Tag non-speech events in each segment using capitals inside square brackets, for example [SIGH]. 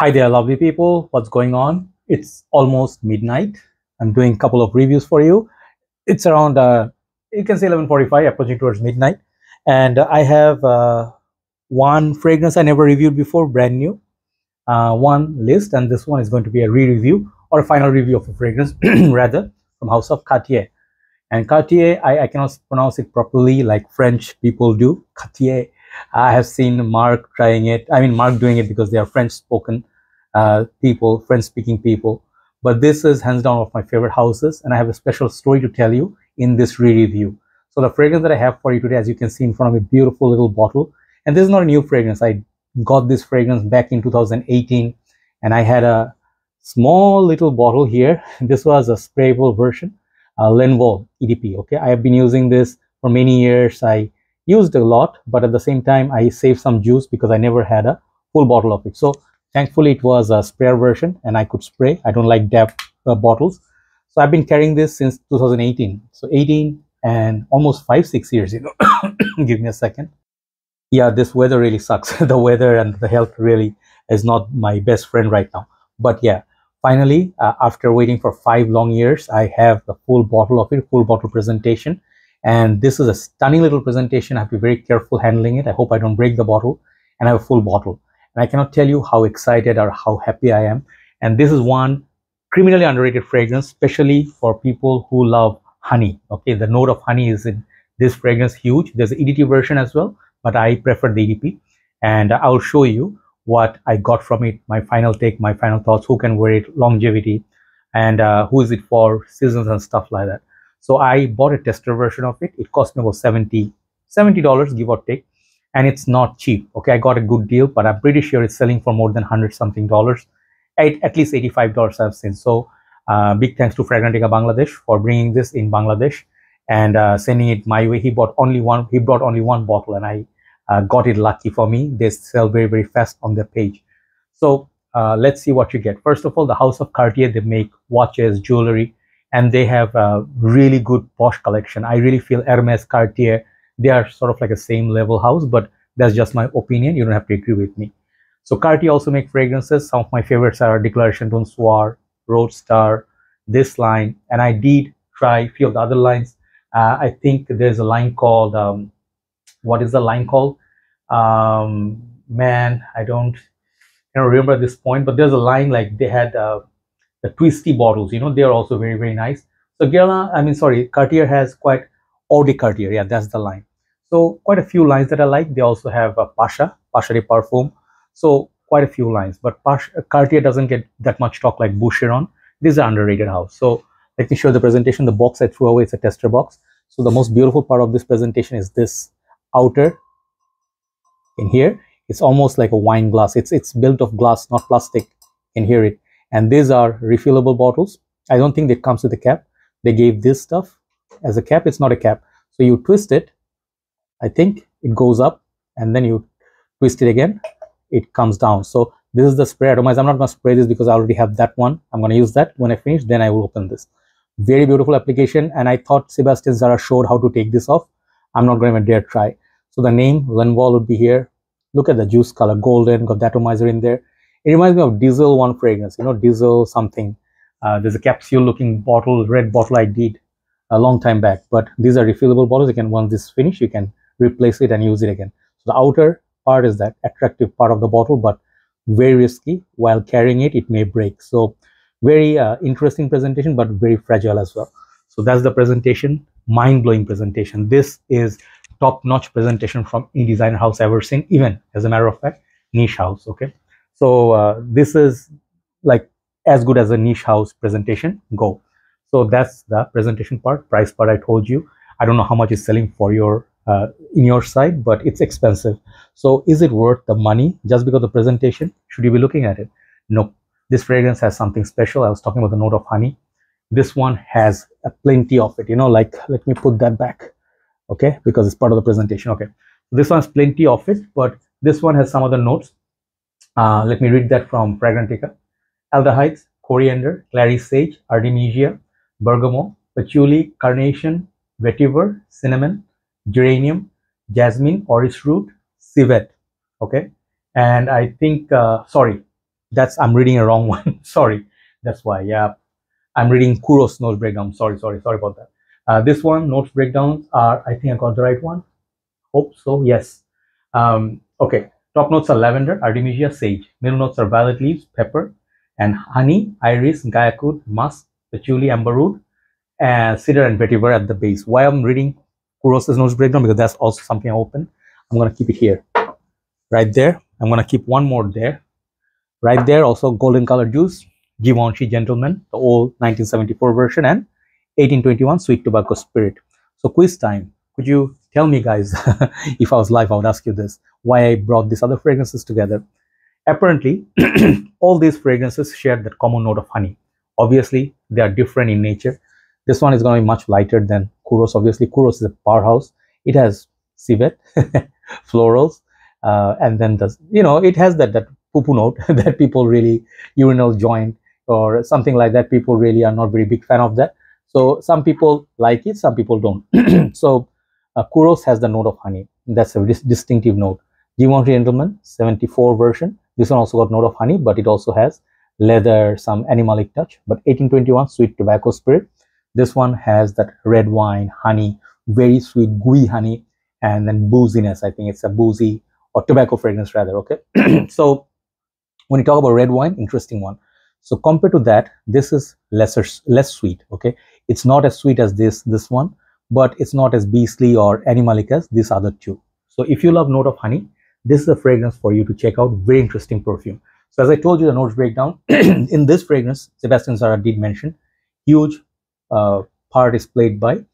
Hi there, lovely people. What's going on? It's almost midnight. I'm doing a couple of reviews for you. It's around, uh, you can say 11.45, approaching towards midnight. And I have uh, one fragrance I never reviewed before, brand new. Uh, one list, and this one is going to be a re-review or a final review of a fragrance, [CLEARS THROAT] rather, from House of Cartier. And Cartier, I, I cannot pronounce it properly like French people do. Cartier I have seen Mark trying it. I mean, Mark doing it because they are French spoken uh, people, French speaking people. But this is hands down of my favorite houses. And I have a special story to tell you in this re-review. So the fragrance that I have for you today, as you can see in front of me, beautiful little bottle. And this is not a new fragrance. I got this fragrance back in 2018 and I had a small little bottle here. [LAUGHS] This was a sprayable version, uh, L'Envol EDP. Okay, I have been using this for many years. I used a lot, but at the same time, I saved some juice because I never had a full bottle of it. So thankfully, it was a sprayer version and I could spray. I don't like dab uh, bottles. So I've been carrying this since 2018. So 18 and almost five, six years, you know. [COUGHS] Give me a second. Yeah, this weather really sucks. [LAUGHS] the weather and the health really is not my best friend right now. But yeah, finally, uh, after waiting for five long years, I have the full bottle of it, full bottle presentation and this is a stunning little presentation. I have to be very careful handling it. I hope I don't break the bottle and I have a full bottle. And I cannot tell you how excited or how happy I am. And this is one criminally underrated fragrance, especially for people who love honey. Okay, the note of honey is in this fragrance huge. There's an EDT version as well, but I prefer the EDP. And I'll show you what I got from it, my final take, my final thoughts, who can wear it, longevity, and uh, who is it for, seasons and stuff like that. So I bought a tester version of it. It cost me about 70 $70 give or take and it's not cheap. Okay i got a good deal but i'm pretty sure it's selling for more than 100 something dollars at, at least 85 dollars i've seen. So uh, big thanks to fragrantica bangladesh for bringing this in bangladesh and uh, sending it my way. He bought only one he brought only one bottle and i uh, got it lucky for me. They sell very very fast on their page. So uh, let's see what you get. First of all the house of cartier they make watches jewelry and they have a really good posh collection. I really feel Hermes, Cartier, they are sort of like a same level house, but that's just my opinion. You don't have to agree with me. So Cartier also make fragrances. Some of my favorites are Declaration d'un Soir, Roadster, this line, and I did try a few of the other lines. Uh, I think there's a line called, um, what is the line called? Um, man, I don't, don't remember at this point, but there's a line like they had uh, the twisty bottles, you know, they are also very, very nice. So Guerlain, I mean, sorry, Cartier has quite, Eau de Cartier, yeah, that's the line. So quite a few lines that I like. They also have a Pasha, Pasha de Parfum. So quite a few lines, but Pasha, uh, Cartier doesn't get that much talk like Boucheron. This is an underrated house. So let me show the presentation. The box I threw away, it's a tester box. So the most beautiful part of this presentation is this outer in here. It's almost like a wine glass. It's it's built of glass, not plastic. Can hear it and these are refillable bottles. I don't think it comes with a cap. They gave this stuff as a cap. It's not a cap. So you twist it. I think it goes up and then you twist it again. It comes down. So this is the spray. Atomizer i'm not going to spray this because i already have that one. I'm going to use that. When i finish then i will open this. Very beautiful application. And i thought sebastian zara showed how to take this off. I'm not going to dare try. So the name L'Envol would be here. Look at the juice color. Golden. Got the atomizer in there it reminds me of diesel one fragrance, you know, diesel something. Uh, there's a capsule looking bottle, red bottle I did a long time back, but these are refillable bottles. You can, once this finish, you can replace it and use it again. So the outer part is that attractive part of the bottle, but very risky. While carrying it, it may break. So very uh, interesting presentation, but very fragile as well. So that's the presentation, mind-blowing presentation. This is top-notch presentation from any designer house ever seen, even as a matter of fact, niche house, okay? So uh, this is like as good as a niche house presentation go. So that's the presentation part, price part I told you. I don't know how much is selling for your uh, in your side, but it's expensive. So is it worth the money just because the presentation? Should you be looking at it? No. This fragrance has something special. I was talking about the note of honey. This one has a plenty of it. You know, like let me put that back. Okay, because it's part of the presentation. Okay, this one has plenty of it, but this one has some other notes uh, let me read that from Fragrantica. Aldehydes, coriander, clary sage, artemisia, bergamot, patchouli, carnation, vetiver, cinnamon, geranium, jasmine, orris root, civet. Okay. And I think, uh, sorry, that's I'm reading a wrong [LAUGHS] one. sorry, that's why. Yeah, I'm reading Kouros notes breakdown. Sorry, sorry, sorry about that. Uh, this one notes breakdowns are I think I got the right one. Hope so. Yes. Um, okay. Top notes are lavender, artemisia, sage. Middle notes are violet leaves, pepper, and honey, iris, guaiacol, musk, patchouli, amberwood, and cedar and vetiver at the base. Why I'm reading Kouros's notes breakdown because that's also something I open. I'm gonna keep it here, right there. I'm gonna keep one more there, right there. Also golden color juice, Givenchy Gentleman, the old 1974 version, and 1821 Sweet Tobacco Spirit. So quiz time. Could you tell me, guys, [LAUGHS] if I was live, I would ask you this: why I brought these other fragrances together? Apparently, [CLEARS THROAT] all these fragrances share that common note of honey. Obviously, they are different in nature. This one is going to be much lighter than Kouros. Obviously, Kouros is a powerhouse. It has civet, [LAUGHS] florals, uh, and then the you know it has that that poo poo note [LAUGHS] that people really urinal joint or something like that. People really are not very big fan of that. So some people like it, some people don't. [CLEARS THROAT] so uh, Kouros has the note of honey. That's a dis distinctive note. Givenchy Gentleman 74 version. This one also got note of honey, but it also has leather, some animalic touch. But 1821 Sweet Tobacco Spirit. This one has that red wine, honey, very sweet, gooey honey, and then booziness. I think it's a boozy or tobacco fragrance rather. Okay. [CLEARS THROAT] so when you talk about red wine, interesting one. So compared to that, this is lesser, less sweet. Okay. It's not as sweet as this, this one, but it's not as beastly or animalic as these other two. So if you love note of honey, this is a fragrance for you to check out. Very interesting perfume. So as I told you, the notes breakdown [CLEARS THROAT] in this fragrance, Sebastian Zara did mention huge uh, part is played by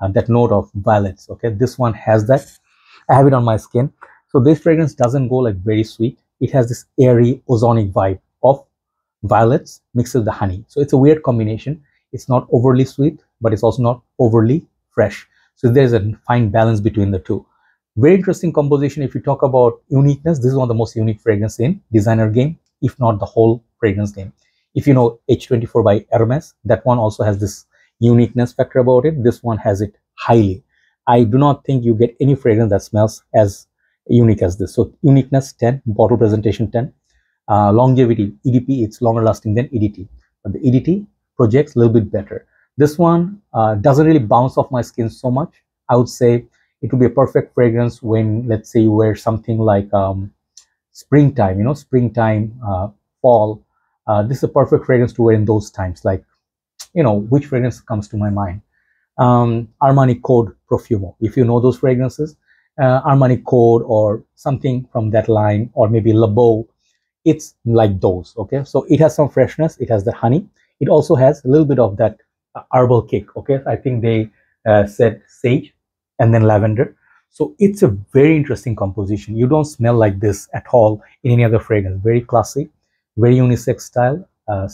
uh, that note of violets. Okay, this one has that. I have it on my skin. So this fragrance doesn't go like very sweet. It has this airy ozonic vibe of violets mixed with the honey. So it's a weird combination. It's not overly sweet, but it's also not overly fresh. So there's a fine balance between the two. Very interesting composition. If you talk about uniqueness, this is one of the most unique fragrance in designer game, if not the whole fragrance game. If you know H24 by Hermes, that one also has this uniqueness factor about it. This one has it highly. I do not think you get any fragrance that smells as unique as this. So uniqueness 10, bottle presentation 10, uh, longevity EDP, it's longer lasting than EDT. But the EDT projects a little bit better. This one uh, doesn't really bounce off my skin so much. I would say it would be a perfect fragrance when, let's say, you wear something like um, springtime, you know, springtime, uh, fall. Uh, this is a perfect fragrance to wear in those times. Like, you know, which fragrance comes to my mind? Um, Armani Code Profumo. If you know those fragrances, uh, Armani Code or something from that line, or maybe Beau, it's like those. Okay, so it has some freshness. It has the honey. It also has a little bit of that uh, herbal kick. Okay, I think they uh, said sage and then lavender. So it's a very interesting composition. You don't smell like this at all in any other fragrance. Very classy, very unisex style. Uh,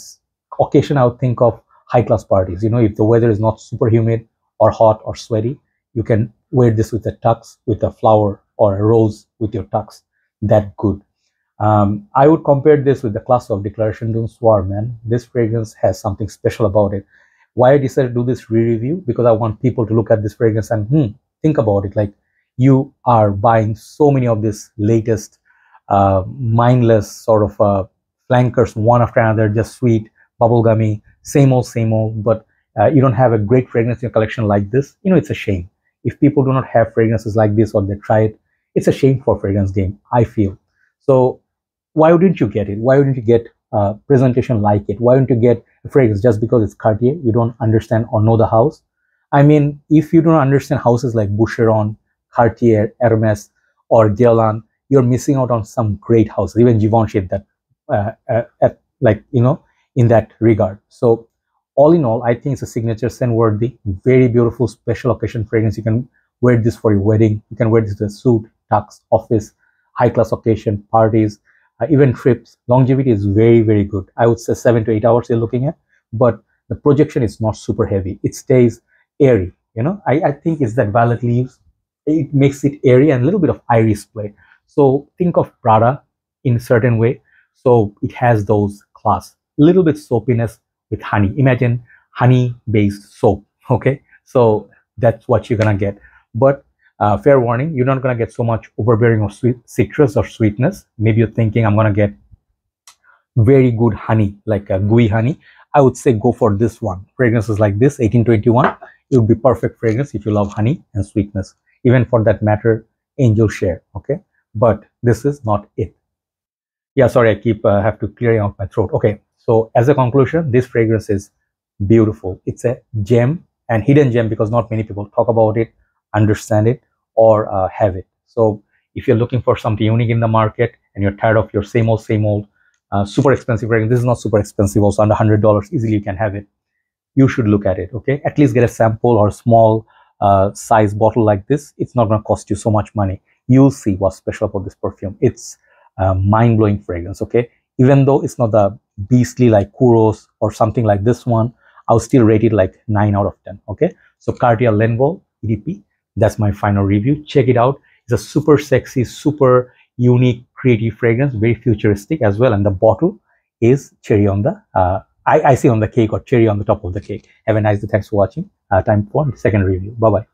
occasion I would think of high class parties. You know, if the weather is not super humid or hot or sweaty, you can wear this with a tux, with a flower or a rose with your tux. That good. Um, I would compare this with the class of Declaration d'un Soir, man. This fragrance has something special about it. Why I decided to do this re-review? Because I want people to look at this fragrance and, hmm, think about it. Like you are buying so many of this latest uh, mindless sort of uh, flankers one after another, just sweet, bubblegummy, same old, same old, but uh, you don't have a great fragrance in your collection like this, you know, it's a shame. If people do not have fragrances like this or they try it, it's a shame for fragrance game, I feel. So why wouldn't you get it? Why wouldn't you get a presentation like it? Why wouldn't you get a fragrance just because it's Cartier? You don't understand or know the house. I mean, if you don't understand houses like Boucheron, Cartier, Hermes, or Guerlain, you're missing out on some great houses, even Givenchy that, uh, uh, at, like, you know, in that regard. So all in all, I think it's a signature scent worthy, very beautiful special occasion fragrance. You can wear this for your wedding. You can wear this to a suit, tux, office, high class occasion, parties, uh, even trips. Longevity is very, very good. I would say seven to eight hours you're looking at, but the projection is not super heavy. It stays airy. You know, I, I think it's that violet leaves. It makes it airy and a little bit of iris play. So think of Prada in a certain way. So it has those class, a little bit soapiness with honey. Imagine honey based soap. [LAUGHS] Okay. So that's what you're to get. But uh, fair warning, you're not to get so much overbearing of sweet citrus or sweetness. Maybe you're thinking I'm to get very good honey, like a gooey honey, I would say go for this one. Fragrances like this, 1821, it would be perfect fragrance if you love honey and sweetness. Even for that matter, angel share, okay? But this is not it. Yeah, sorry, I keep uh, have to clear out my throat. Okay, so as a conclusion, this fragrance is beautiful. It's a gem and hidden gem because not many people talk about it, understand it, or uh, have it. So if you're looking for something unique in the market and you're tired of your same old, same old, uh, super expensive fragrance, this is not super expensive, also under $100, easily you can have it. You should look at it, okay? At least get a sample or a small uh, size bottle like this. It's not going to cost you so much money. You'll see what's special about this perfume. It's a mind-blowing fragrance, okay? Even though it's not the beastly like Kouros or something like this one, I'll still rate it like 9 out of 10, okay? So Cartier L'Envol EDP, that's my final review. Check it out. It's a super sexy, super unique, creative fragrance, very futuristic as well. And the bottle is cherry on the, uh, I, I see on the cake or cherry on the top of the cake. Have a nice day. Thanks for watching. Uh, time for second review. Bye-bye.